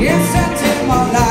It's I take my life.